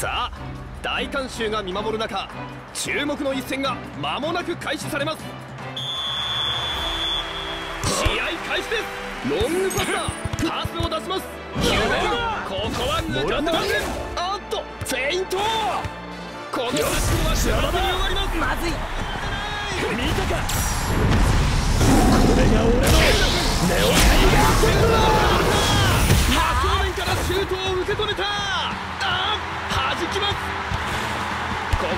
さあ大観衆が見守る中注目の一戦が間もなく開始されます。試合開始です。ロングパスだ。パスを出します。ヒューメここは抜かせませんあっとフェイント。このタックルは幸せに終わります。まずい見たか。これが俺の。ネオカイガーテン真正面からシュートを受け止めた。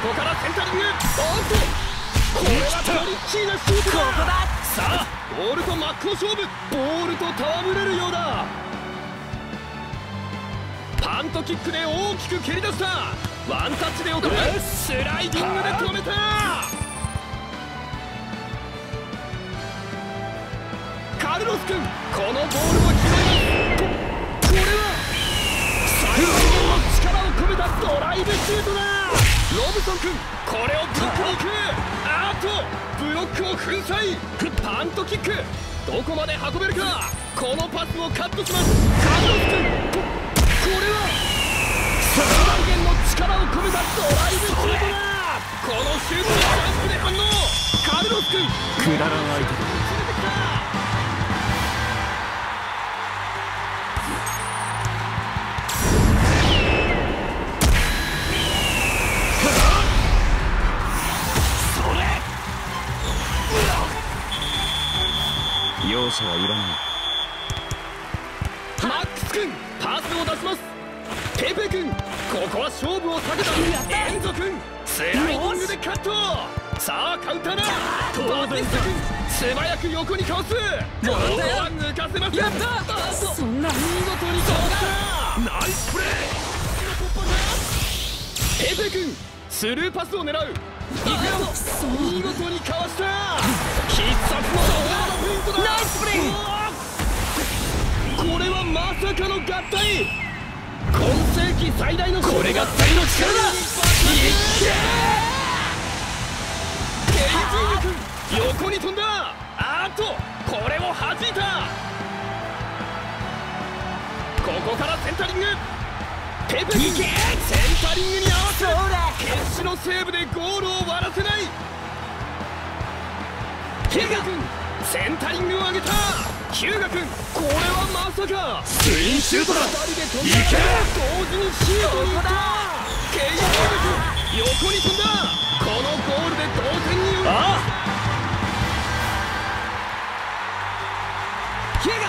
ここからセンタリングおっとこれはトリッキーなシュートださあボールと真っ向勝負ボールと戯れるようだパントキックで大きく蹴り出したワンタッチで送るスライディングで止めたカルロス君このボールを拾いますこれは最大限の力を込めたドライブシュートだロブソン君これをブロックに行くあとブロックを粉砕。パントキック。どこまで運べるか。このパスをカットします。カルロス君これは最大限の力を込めたドライブシュートだ。このシュートにジャンプで反応。カルロス君くだらん相手だ容赦はいらない。マックス君パスを出します。ペペ君ここは勝負を避けた。エンゾ君スライディングでカット。さあカウンターだ。バティスタ君素早く横にかわす。ここは抜かせません。やった。そんな見事にかわした。ナイスプレー。ペペ君スルーパスを狙う。いくよ見事にかわした。必殺のナイスプレーこれはまさかの合体今世紀最大のこれが2人の力だいけケイジー君横に飛んだあっとこれを弾いた。ここからセンタリングペペ君センタリングに合わせ決死のセーブでゴールを割らせないケガ君センタリングを上げた。ヒューガ君これはまさか。ツインシュートだ。二人で飛んだいけ。同時にシュートに行った。ケイジーガ君横に飛んだ。このゴールで同点に追いあヒューガ。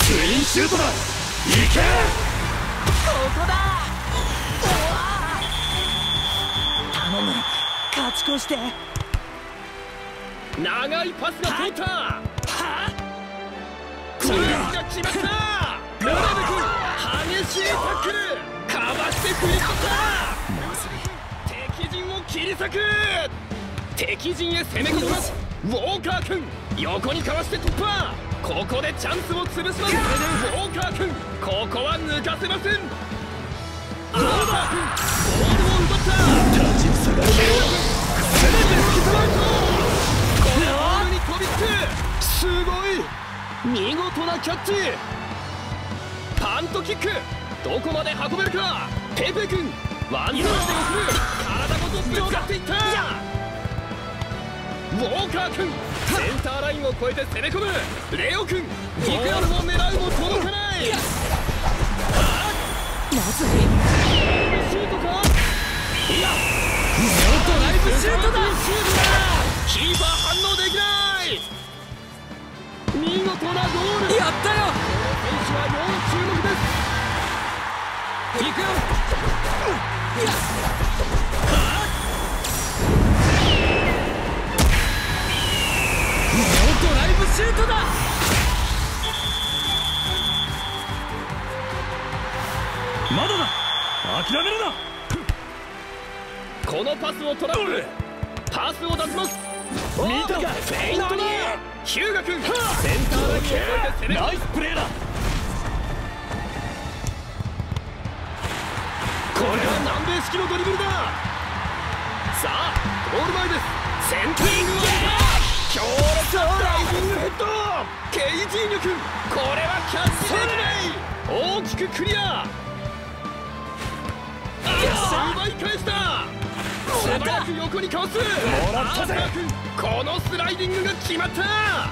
ツインシュートだ。いけ。ここだち越して。長いパスが通った。は？これが。決まった。ルラブ君激しいタックル。かわして振り切った敵陣を切り裂く。敵陣へ攻め込みます。ウォーカー君。横にかわして突破。ここでチャンスを潰します。ウォーカー君。ここは抜かせません。ウォーカー君。ボールを奪った。立ちふさがるすこのボールに飛びつくすごい見事なキャッチパントキックどこまで運べるかペペ君ワンタッチで送る体ごとぶつかっていったウォーカー君センターラインを越えて攻め込むレオ君ボールを狙うも届かないまずいシュートかいやドライブシュートシュートだキーパー反応できない見事なゴールやったよ。選手は要注目です行くよドライブシュートだ。まだだ。諦めるな。このパスをトラップパスを出します。見たか？フェイントだヒューガ君。センターラインを越えて攻め込むナイスプレーだ。これは南米式のドリブルだ。さあゴール前です。センタリングを強烈なダイビングヘッド。ケイジーニョ君これはキャッチできない。きくクリア。あ奪い返した素早く横にかわすもらったぜこのスライディングが決まった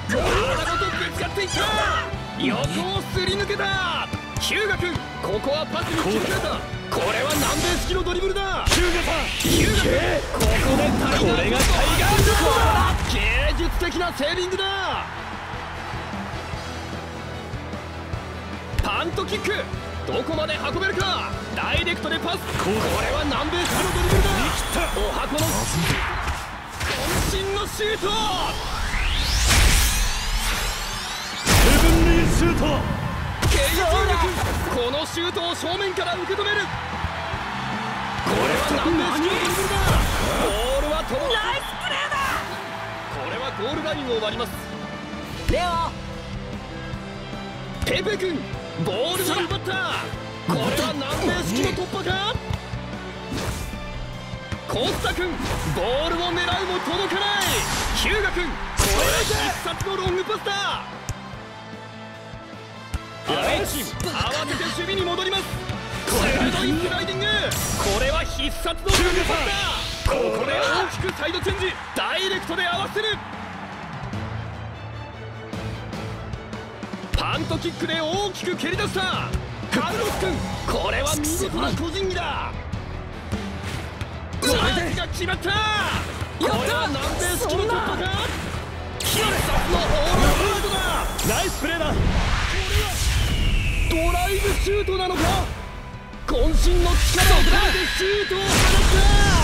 体ごとぶつかっていった横をすり抜けたヒューガ君ここはパスに切り替えたこれは南米式のドリブルだヒューガさんヒューガ君ここでタイガーこれがタイガースコア芸術的なセーリングだパントキックどこまで運べるかダイレクトでパスこれは南米式のドリブルだ。お箱の渾身のシュートヘブンリーシュートケイジー君このシュートを正面から受け止めるこれは南米式のドリブルだ。ボールは飛ぶナイスプレーだ。これはゴールラインを割りますレオペペ君ボールを奪ったこれは南米式の突破かコスタ君ボールを狙うも届かない。ヒューガ君これは必殺のロングパスだアウェイチーム慌てて守備に戻ります。鋭いスライディング。これは必殺のロングパスだここで大きくサイドチェンジ。ダイレクトで合わせる。パントキックで大きく蹴り出した。カルロス君これは見事な個人技だこれでが決まった。これは南米式の突破か？必殺のオールフードだ。ナイスプレーだ。ドライブシュートなのか？渾身の力を込めてシュートを放った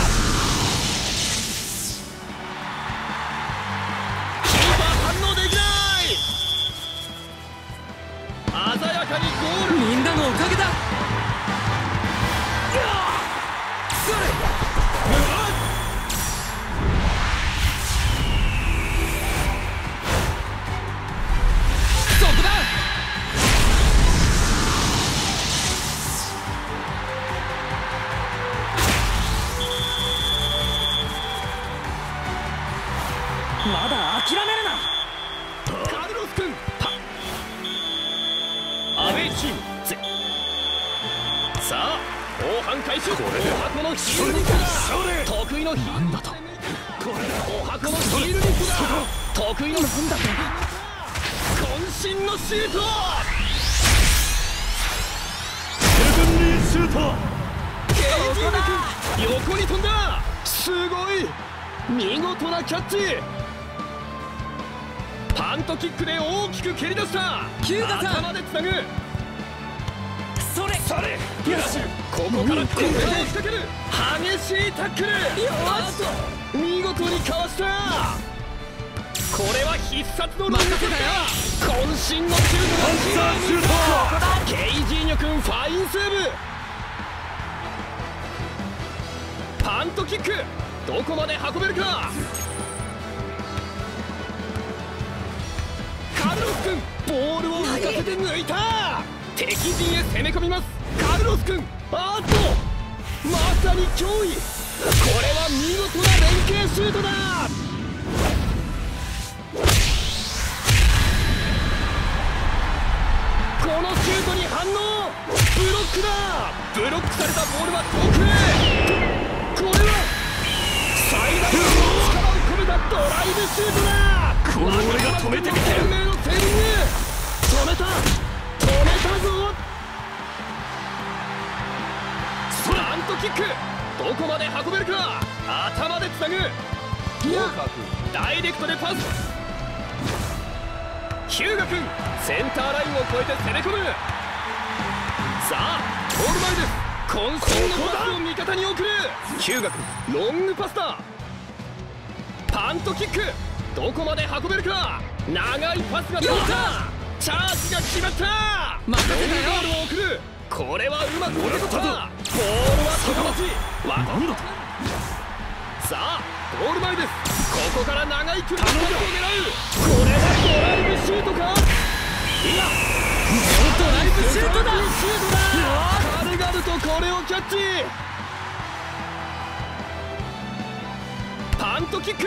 諦めるな。カルロス君。パアウェイチームぜさあ後半開始お箱のヒールニックだ得意のヒール。なんだとお箱のヒールニックだ得意のなんだと渾身のシュートヘブンリーシュートケイジー横に飛んだすごい見事なキャッチパントキックで大きく蹴り出した。ヒューガさん。頭でつなぐ。それ。それ。よし。ここから攻撃を仕掛ける。激しいタックル。あっと見事にかわした。これは必殺のロングパスだ。渾身のシュートがパンサーシュート。ケイジーニョ君ファインセーブ。パントキック。どこまで運べるかボールを浮かせて抜いた。敵陣へ攻め込みます。カルロス君あっとまさに脅威。これは見事な連携シュートだ。このシュートに反応。ブロックだ。ブロックされたボールは遠くへ。これは最大の力を込めたドライブシュートだ。この俺が止めてみてやる命のセーリング止めた止めたぞ。ラントキック。どこまで運べるか。頭でつなぐ。ダイレクトでパスヒューガ君センターラインを越えて攻め込む。さあゴール前です。渾身のパスを味方に送る。ヒューガ君ロングパスだ。パントキック。どこまで運べるか。長いパスが通った。チャージが決まった。任せたよ。ロングゴールを送る。これはうまく折れた。ボールは友達わなんださあゴール前です。ここから長い距離のパスを狙う。これはドライブシュートか。いやドライブシュートだ。シュートだ。軽々とこれをキャッチ。パントキック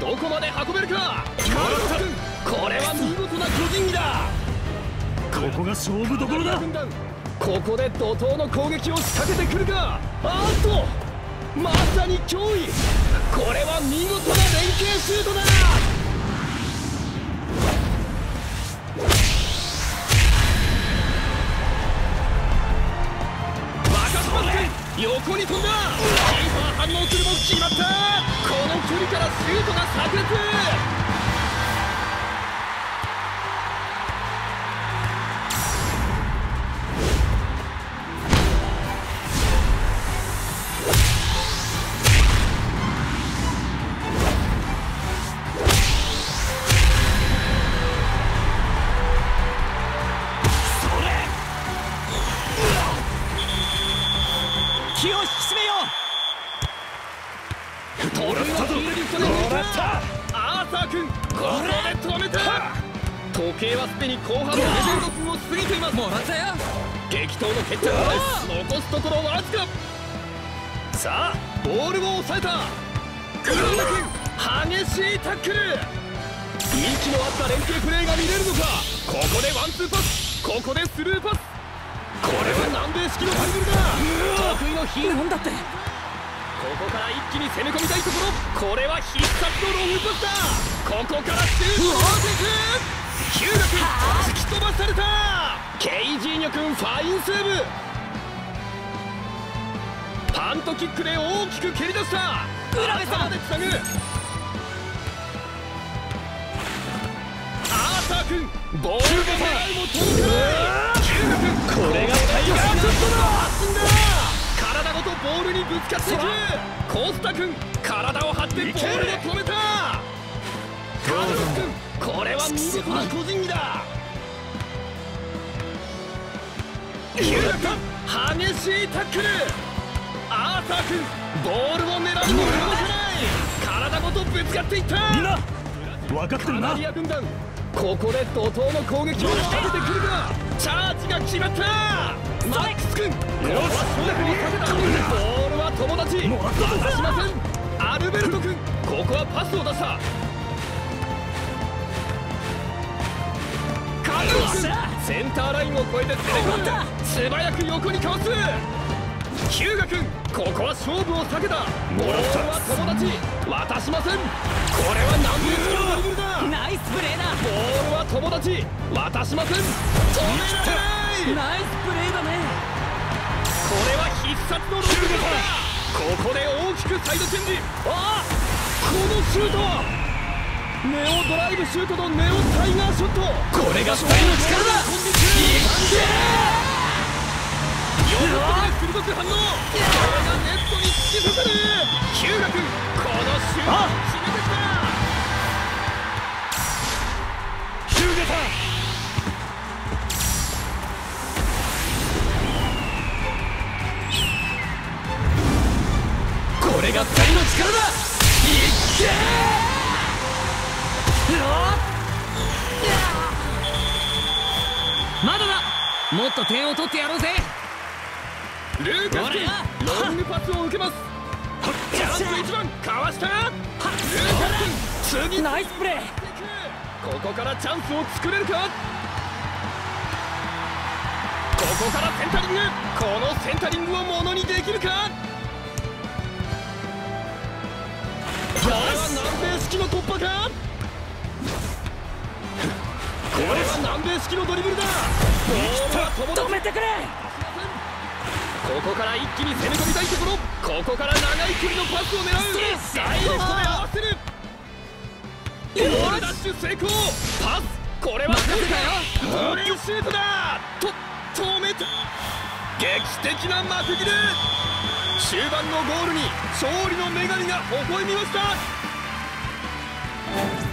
どこまで運べるか。これは見事な個人技だ。ここが勝負どころだ。ここで怒涛の攻撃を仕掛けてくるか。あーっとまさに脅威。これは見事な連携シュートだ。バカスパス横に飛んだ。キーパー反応するも決まったシュートが炸裂。を過ぎています。うもらったよ。激闘の決着まで残すところわずか。さあボールを抑えた。グランダ君激しいタックル。息の合った連携プレーが見れるのか。ここでワンツーパス。ここでスルーパス。これは南米式のドリブルだ。得意のヒールなんだって。ここから一気に攻め込みたいところ。これは必殺のロングパスだ。ここからシュートを打っていく。ヒューガ君突き飛ばされたケイジーニョ君ファインセーブ。パントキックで大きく蹴り出した。浦部さん頭でつなぐアーサー君ボールが狙いも遠くこれが最後ちょっとだ発進だ体ごとボールにぶつかっていく。コースタ君体を張ってボールを止めた。カルロス君これは見事な個人技。だヒュ激しいタックルアーサー君ボールを狙うも許さない体ごとぶつかっていったみんな分かってカナるなリア軍団ここで怒涛の攻撃を仕掛けてくるかチャージが決まったマックス君これは勝負をかけたボールは友達渡しませんアルベルト君ここはパスを出したンターラインを越えて攻め込んだ素早く横にかわすヒューガ君ここは勝負を避けたボールは友達渡しませんこれは南米式のドリブルだナイスプレーだ。ボールは友達渡しません止められない。ナイスプレーだね。これは必殺のロングだ。ここで大きくサイドチェンジ。ああこのシュートネオドライブシュートとネオタイガーショットこれが二人の力だ。コンビ中横で鋭く反応これがネットに突き刺さるヒューガ君このシュートを決めてきたヒューゲさんこれが二人の力だいっけもっと点を取ってやろうぜ。ルーカス君ロングパスを受けます。チャンス1番かわした。ルーカス君次。ナイスプレー。ここからチャンスを作れるか？ここからセンタリング。このセンタリングをものにできるか？これは南米式の突破か？これは南米式のドリブルだ止めてくれ。ここから一気に攻め込みたいところ。ここから長い距離のパスを狙う。ダイレクトで合わせる。ボールダッシュ成功。パス。これは任せたよ。ボレーシュートだ。と止めた劇的な幕切れ。終盤のゴールに勝利の女神が微笑みました